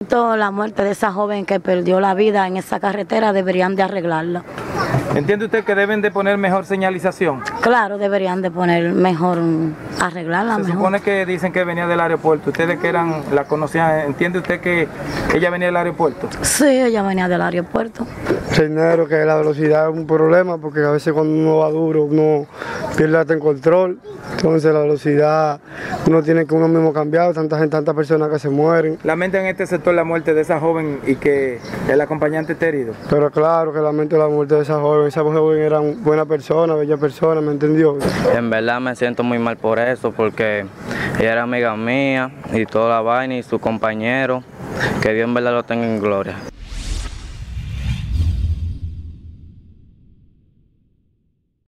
lamento la muerte de esa joven que perdió la vida en esa carretera, deberían de arreglarla. ¿Entiende usted que deben de poner mejor señalización? Claro, deberían de poner mejor, arreglarla Se mejor. supone que dicen que venía del aeropuerto. Ustedes que eran, la conocían, ¿entiende usted que ella venía del aeropuerto? Sí, ella venía del aeropuerto. Señero, que la velocidad es un problema porque a veces cuando uno va duro uno pierde hasta el control. Entonces la velocidad uno tiene que uno mismo cambiar, tanta gente, tantas personas que se mueren. Lamenta en este sector la muerte de esa joven y que el acompañante esté herido. Pero claro que lamento la muerte de esa joven. Esa joven era una buena persona, bella persona, ¿me entendió? En verdad me siento muy mal por eso, porque ella era amiga mía y toda la vaina y su compañero. Que Dios en verdad lo tenga en gloria.